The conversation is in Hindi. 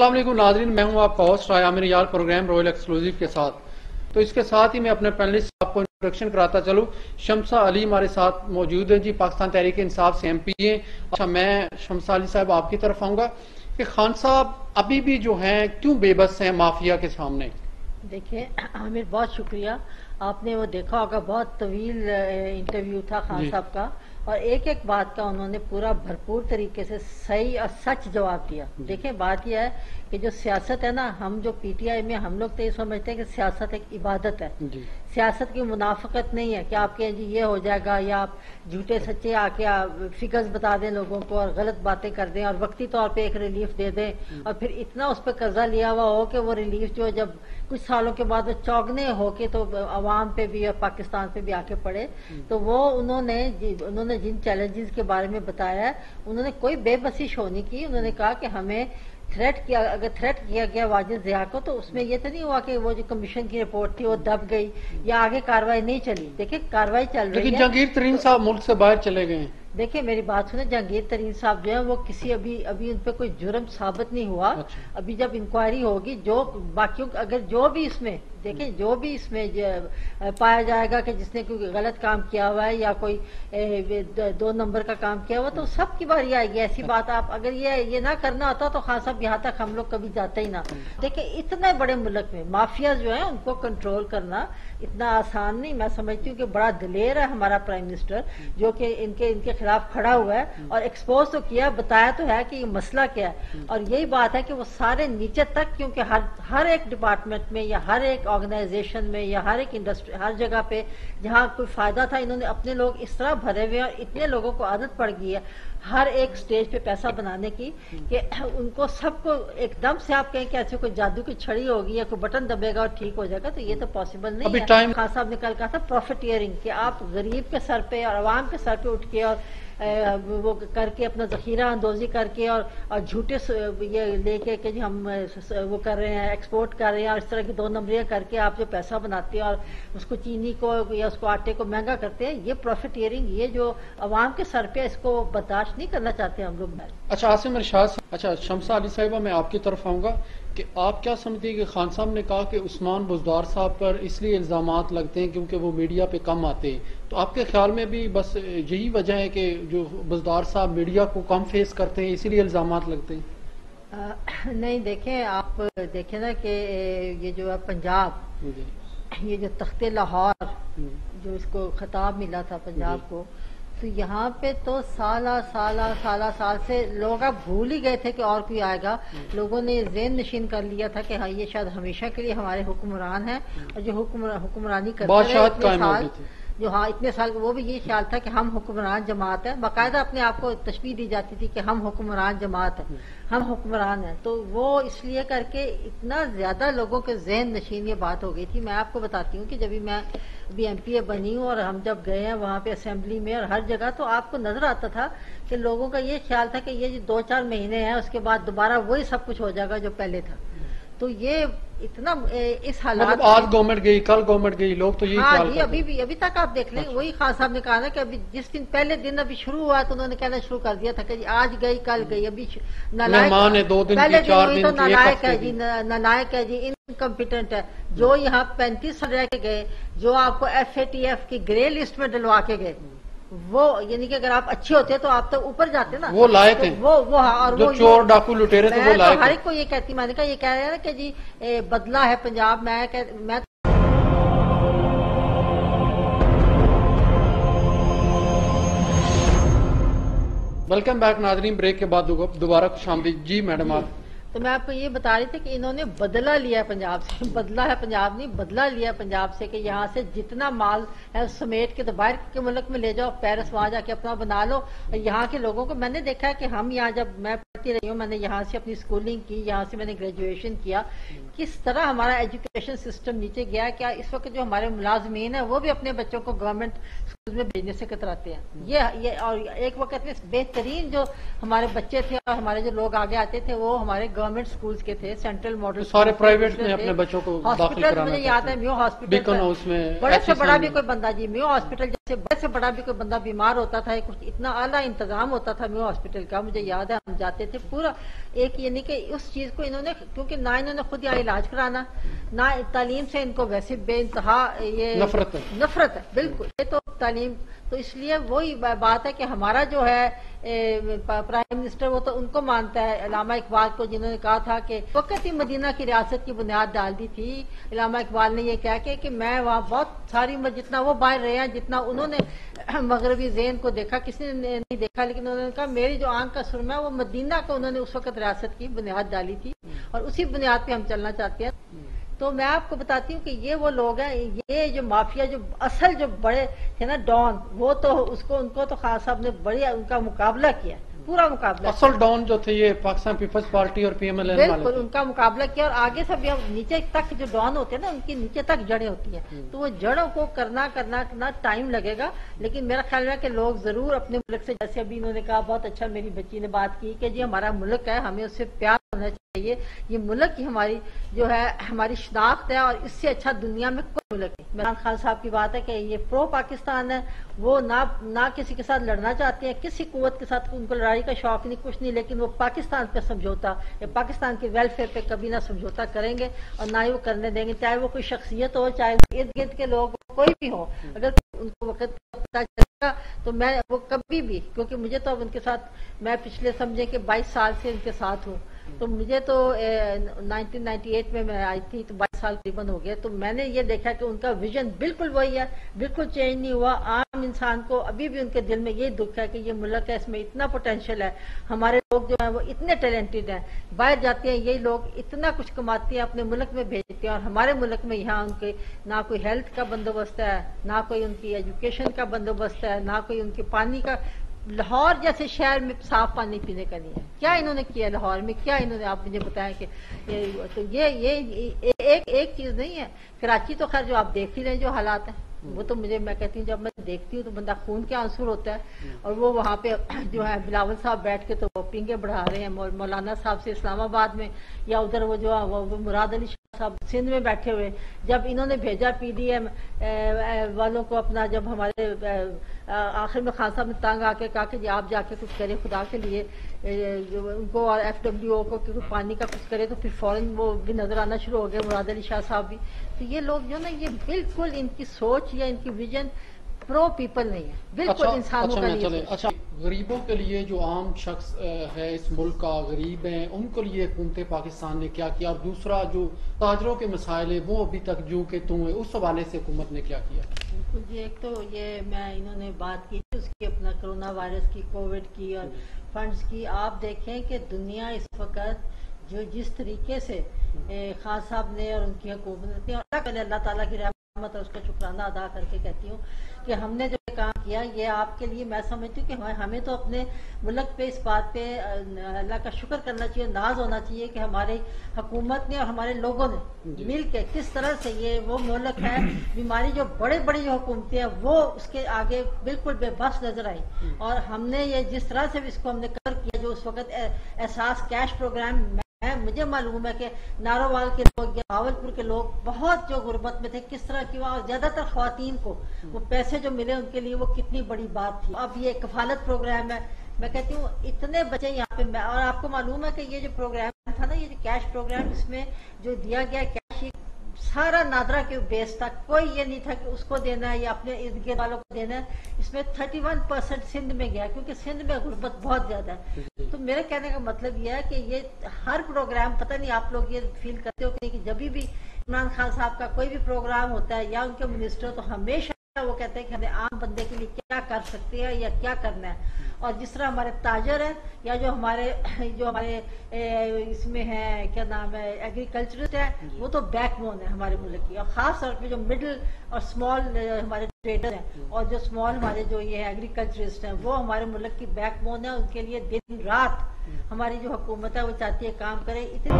वालेकुम नाजरीन, मैं हूँ आपका होस्ट राय आमिर यार प्रोग्राम रॉयल एक्सक्लूसिव के साथ। तो इसके साथ ही मैं अपने पैनलिस्ट आपको इंट्रोडक्शन कराता चलूँ। शमसा अली हमारे साथ मौजूद है जी, पाकिस्तान तहरीक इंसाफ से एमपी हैं। अच्छा मैं शमसा अली साहब आपकी तरफ़ आऊँगा। कि खान साहब अभी भी जो हैं क्यों बेबस हैं माफिया के सामने? देखिए आमिर बहुत शुक्रिया। आपने वो देखा होगा बहुत तवील इंटरव्यू था खान साहब का। और एक एक बात का उन्होंने पूरा भरपूर तरीके से सही और सच जवाब दिया। देखिए बात यह है कि जो सियासत है ना हम जो पीटीआई में हम लोग तो ये समझते हैं कि सियासत एक इबादत है। जी। सियासत की मुनाफकत नहीं है। कि आपके जी ये हो जाएगा या आप झूठे सच्चे आके फिगर्स बता दें लोगों को और गलत बातें कर दें और वक्ती तौर पे एक रिलीफ दे दें और फिर इतना उस पर कर्जा लिया हुआ हो कि वो रिलीफ जो जब कुछ सालों के बाद वो चौगने हो के तो अवाम पे भी और पाकिस्तान पे भी आके पड़े। तो वो उन्होंने उन्होंने जिन चैलेंजेस के बारे में बताया उन्होंने कोई बेबसी शो नहीं की। उन्होंने कहा कि हमें थ्रेट किया अगर थ्रेट किया गया वाजिद जिया को तो उसमें यह तो नहीं हुआ कि वो जो कमीशन की रिपोर्ट थी वो दब गई या आगे कार्रवाई नहीं चली। देखिए कार्रवाई चल रही लेकिन है। जहांगीर तरीन तो, साहब मुल्क से बाहर चले गए देखिए मेरी बात सुने जहांगीर तरीन साहब जो है वो किसी अभी अभी उन पर कोई जुर्म साबित नहीं हुआ। अच्छा। अभी जब इंक्वायरी होगी जो बाकी अगर जो भी इसमें देखिए, जो भी इसमें पाया जाएगा कि जिसने कोई गलत काम किया हुआ है या कोई दो नंबर का काम किया हुआ तो सबकी बारी आएगी, ऐसी बात आप अगर ये ये ना करना होता तो खान साहब यहाँ तक हम लोग कभी जाते ही ना। देखिए, इतने बड़े मुल्क में माफिया जो है, उनको कंट्रोल करना इतना आसान नहीं, मैं समझती हूँ कि बड़ा दिलेर है हमारा प्राइम मिनिस्टर जो कि इनके इनके खिलाफ खड़ा हुआ है और एक्सपोज तो किया, बताया तो है कि ये मसला क्या है। और यही बात है कि वो सारे नीचे तक, क्योंकि हर हर एक डिपार्टमेंट में या हर एक ऑर्गेनाइजेशन में या हर एक इंडस्ट्री हर जगह पे जहाँ कोई फ़ायदा था इन्होंने अपने लोग इस तरह भरे हुए और इतने लोगों को आदत पड़ गई है हर एक स्टेज पे पैसा बनाने की कि उनको सबको एकदम से आप कहें कि ऐसे कोई जादू की छड़ी होगी या कोई बटन दबेगा और ठीक हो जाएगा तो ये तो पॉसिबल नहीं अभी है। खान साहब ने कल कहा था प्रॉफिटियरिंग कि आप गरीब के सर पे और आवाम के सर पे उठ के और वो करके अपना जखीरा अंदोजी करके और झूठे ये लेके कि हम वो कर रहे हैं एक्सपोर्ट कर रहे हैं और इस तरह की दो नंबरियाँ करके आप जो पैसा बनाते हैं और उसको चीनी को या उसको आटे को महँगा करते हैं, ये प्रॉफिट प्रॉफिटियरिंग ये जो आवाम के सर पे इसको बर्दाश्त नहीं करना चाहते हम लोग अच्छा आसिम अच्छा शमसा अली साहिबा, मैं आपकी तरफ़ आऊँगा। कि आप क्या समझती है कि खान साहब ने कहा कि उस्मान बुजदार साहब पर इसलिए इल्ज़ाम लगते हैं क्योंकि वो मीडिया पे कम आते हैं? तो आपके ख्याल में भी बस यही वजह है कि जो बुजदार साहब मीडिया को कम फेस करते हैं इसीलिए इल्ज़ाम लगते हैं? अ, नहीं देखें आप देखें ना कि ये जो है पंजाब ये जो तख्ते लाहौर हम्म, जो इसको खिताब मिला था पंजाब को तो यहाँ पे तो साला साला साला साल से लोग अब भूल ही गए थे कि और कोई आएगा। लोगों ने जेन नशीन कर लिया था कि हाँ ये शायद हमेशा के लिए हमारे हुक्मरान हैं और जो हुक्मरानी कर रहे बादशाहत इतने कायम हो गई थी। जो हाँ इतने साल वो भी ये ख्याल था कि हम हुक्मरान जमात है। बाकायदा अपने आप को तशबीह दी जाती थी कि हम हुक्मरान जमात है। हम हुक्मरान हैं। तो वो इसलिए करके इतना ज़्यादा लोगों के जहन नशीन ये बात हो गई थी। मैं आपको बताती हूँ कि जब भी मैं अभी एम पी ए बनी हूँ और हम जब गए हैं वहाँ पे असेंबली में और हर जगह तो आपको नज़र आता था कि लोगों का ये ख्याल था कि ये जो दो चार महीने हैं, उसके बाद दोबारा वही सब कुछ हो जाएगा जो पहले था। तो ये इतना इस हालात मतलब आज गवर्नमेंट गई कल गवर्नमेंट गई लोग तो यही हाँ जी अभी भी अभी तक आप देख लें अच्छा। वही खान साहब ने कहा ना कि अभी जिस दिन पहले दिन अभी शुरू हुआ तो उन्होंने कहना शुरू कर दिया था कि आज गई कल गई अभी मेहमान है, दो दिन पहले हुई दिन तो नालायक है जी नालायक है जी इनकम्पिटेंट है। जो यहाँ पैंतीस साल रह के गए जो आपको एफएटीएफ की ग्रे लिस्ट में डलवा के गए। वो यानी कि अगर आप अच्छे होते तो आप तो ऊपर जाते ना। वो लायक तो हैं। वो वो हाँ, और जो वो चोर डाकू लुटेरे थे वो मैं तो हर एक को ये कहती मैंने कहा ये कह रहे हैं ना कि जी ए, बदला है पंजाब मैं कह, मैं वेलकम बैक नाजरीन। ब्रेक के बाद दोबारा खुश आमदीद। जी मैडम आप तो मैं आपको ये बता रही थी कि इन्होंने बदला लिया पंजाब से। बदला है पंजाब नहीं, बदला लिया पंजाब से कि यहाँ से जितना माल है समेट के तो बाहर के मुल्क में ले जाओ, पेरिस वहाँ जाके अपना बना लो। यहाँ के लोगों को मैंने देखा है कि हम यहाँ जब मैं पढ़ती रही हूँ, मैंने यहाँ से अपनी स्कूलिंग की, यहाँ से मैंने ग्रेजुएशन किया। किस तरह हमारा एजुकेशन सिस्टम नीचे गया क्या इस वक्त जो हमारे मुलाजमीन है, वो भी अपने बच्चों को गवर्नमेंट में भेजने से कतराते हैं। ये ये और एक वक्त में बेहतरीन जो हमारे बच्चे थे और हमारे जो लोग आगे आते थे वो हमारे गवर्नमेंट स्कूल्स के थे सेंट्रल मॉडल तो सारे प्राइवेट में अपने बच्चों को हॉस्पिटल मुझे याद है म्यू हॉस्पिटल बड़े से बड़ा भी कोई बंदा जी म्यू हॉस्पिटल जैसे बड़े से बड़ा भी कोई बंदा बीमार होता था कुछ इतना आला इंतज़ाम होता था मेरे हॉस्पिटल का मुझे याद है हम जाते थे पूरा एक यानी कि उस चीज़ को इन्होंने क्योंकि ना इन्होंने खुद यहाँ इलाज कराना ना तालीम से इनको वैसे बेइंतहा ये नफरत है। नफरत है बिल्कुल ये तो तालीम तो इसलिए वही बात है कि हमारा जो है प्राइम मिनिस्टर वो तो उनको मानता है। इलामा इकबाल को जिन्होंने कहा था कि वक्त ही मदीना की रियासत की बुनियाद डाल दी थी। इलामा इकबाल ने यह कह के, कि मैं वहाँ बहुत सारी जितना वो बाहर रहे हैं, जितना उन्होंने मगरबी जैन को देखा, किसी ने नहीं देखा, लेकिन उन्होंने कहा, मेरी जो आँख का सुरमा है, वो मदीना को उन्होंने उस वक्त रियासत की बुनियाद डाली थी। और उसी बुनियाद पर हम चलना चाहते हैं। तो मैं आपको बताती हूँ कि ये वो लोग हैं ये जो माफिया जो असल जो बड़े थे ना डॉन वो तो उसको उनको तो खान साहब ने बढ़िया उनका मुकाबला किया पूरा मुकाबला असल डॉन जो थे ये पाकिस्तान पीपल्स पार्टी और पीएमएल बिल्कुल उनका मुकाबला किया और आगे से भी हम नीचे तक जो डॉन होते हैं ना उनकी नीचे तक जड़ें होती हैं। तो वो जड़ों को करना करना करना टाइम लगेगा लेकिन मेरा ख्याल है कि लोग ज़रूर अपने मुल्क से जैसे अभी इन्होंने कहा बहुत अच्छा मेरी बच्ची ने बात की कि जी हमारा मुल्क है हमें उससे प्यार चाहिए। ये मुल्क की हमारी जो है हमारी शनाख्त है और इससे अच्छा दुनिया में कोई मुल्क नहीं। इमरान खान साहब की बात है कि ये प्रो पाकिस्तान है। वो ना ना किसी के साथ लड़ना चाहते हैं किसी कुत के साथ उनको लड़ाई का शौक नहीं कुछ नहीं लेकिन वो पाकिस्तान पे समझौता या पाकिस्तान के वेलफेयर पे कभी ना समझौता करेंगे और ना ही वो करने देंगे। चाहे वो कोई शख्सियत हो चाहे इर्द गिर्द के लोग हो, कोई भी हो अगर उनको वक्त पता चलेगा तो मैं वो कभी भी क्योंकि मुझे तो अब उनके साथ मैं पिछले समझे कि 22 साल से उनके साथ हूँ। तो मुझे तो ए, 1998 में मैं आई थी तो 22 साल तकरीबन हो गया। तो मैंने ये देखा कि उनका विजन बिल्कुल वही है बिल्कुल चेंज नहीं हुआ। आम इंसान को अभी भी उनके दिल में ये दुख है कि ये मुल्क है इसमें इतना पोटेंशियल है। हमारे लोग जो है वो इतने टैलेंटेड हैं। बाहर जाते हैं यही लोग इतना कुछ कमाते हैं अपने मुल्क में भेजते हैं और हमारे मुल्क में यहाँ उनके ना कोई हेल्थ का बंदोबस्त है ना कोई उनकी एजुकेशन का बंदोबस्त है ना कोई उनके पानी का लाहौर जैसे शहर में साफ़ पानी पीने का नहीं है। क्या इन्होंने किया लाहौर में? क्या इन्होंने आप मुझे बताया कि ये तो ये ये, एक एक चीज़ नहीं है। कराची तो खैर जो आप देख ही रहे जो हालात है वो तो मुझे मैं कहती हूँ जब मैं देखती हूँ तो बंदा खून के आँसू होता है। और वो वहाँ पे जो है बिलावल साहब बैठ के तो वो पिंगे बढ़ा रहे हैं। मौलाना साहब से इस्लामाबाद में या उधर वो जो वो मुराद अली साहब सिंध में बैठे हुए। जब इन्होंने भेजा पीडीएम वालों को अपना जब हमारे आखिर में खान साहब ने तंग आके कहा कि आप जाके कुछ करें खुदा के लिए उनको और एफ़ डब्ल्यू ओ को कि कुछ पानी का कुछ करे तो फिर फ़ौरन वो भी नज़र आना शुरू हो गया मुराद अली शाह साहब भी। तो ये लोग जो ना ये बिल्कुल इनकी सोच या इनकी विजन प्रो पीपल नहीं है। बिल्कुल अच्छा इंसानों अच्छा का। अच्छा। गरीबों के लिए जो आम शख्स है इस मुल्क का, गरीब है, उनके लिए हुकूमत पाकिस्तान ने क्या किया? और दूसरा जो ताजरों के मसाइल है, वो अभी तक जू के तू है, उस हवाले से हुकूमत ने क्या किया? बिल्कुल जी, एक तो ये मैं, इन्होंने बात की थी उसकी, अपना कोरोना वायरस की, कोविड की और फंड्स की। आप देखें कि दुनिया इस वक्त जो जिस तरीके से खान साहब ने और उनकी हुकूमत ने अल्लाह ताला की और उसका शुक्राना अदा करके कहती हूँ कि हमने जो काम किया ये आपके लिए मैं समझती हूँ कि हमें हमें तो अपने मुल्क पे इस बात पे अल्लाह का शुक्र करना चाहिए नाज होना चाहिए कि हमारे हुकूमत ने और हमारे लोगों ने। मिल के किस तरह से ये वो मुल्क है बीमारी जो बड़े बड़ी जो हुकूमतें हैं वो उसके आगे बिल्कुल बेबस नज़र आई और हमने ये जिस तरह से इसको हमने कर किया जो उस वक्त एहसास कैश प्रोग्राम मैं मुझे मालूम है कि नारोवाल के लोग, या भावलपुर के लोग बहुत जो गुर्बत में थे, किस तरह की और ज़्यादातर खातन को, वो पैसे जो मिले उनके लिए, वो कितनी बड़ी बात थी। अब ये कफालत प्रोग्राम है। मैं कहती हूँ, इतने बच्चे यहाँ पे, मैं, और आपको मालूम है कि ये जो प्रोग्राम था ना, ये जो कैश प्रोग्राम इसमें जो दिया गया सारा नादरा के बेस था कोई ये नहीं था कि उसको देना है या अपने इर्द गिर्द वालों को देना है। इसमें 31 परसेंट सिंध में गया, क्योंकि सिंध में गुर्बत बहुत ज़्यादा है। तो मेरे कहने का मतलब यह है कि ये हर प्रोग्राम पता नहीं आप लोग ये फील करते हो कि जब भी इमरान खान साहब का कोई भी प्रोग्राम होता है या उनके मिनिस्टर तो हमेशा वो कहते हैं कि हमें आम बंदे के लिए क्या कर सकते हैं या क्या करना है। और जिस तरह हमारे ताजर है या जो हमारे जो हमारे ए, इसमें है क्या नाम है एग्रीकल्चरिस्ट है वो तो बैकबोन है हमारे मुल्क की। और खास तौर पे जो मिडिल और स्मॉल हमारे ट्रेडर हैं और जो स्मॉल हमारे जो ये एग्रीकल्चरिस्ट हैं वो हमारे मुल्क की बैकबोन है उनके लिए दिन रात हमारी जो हुकूमत है वो चाहती है काम करे। इतने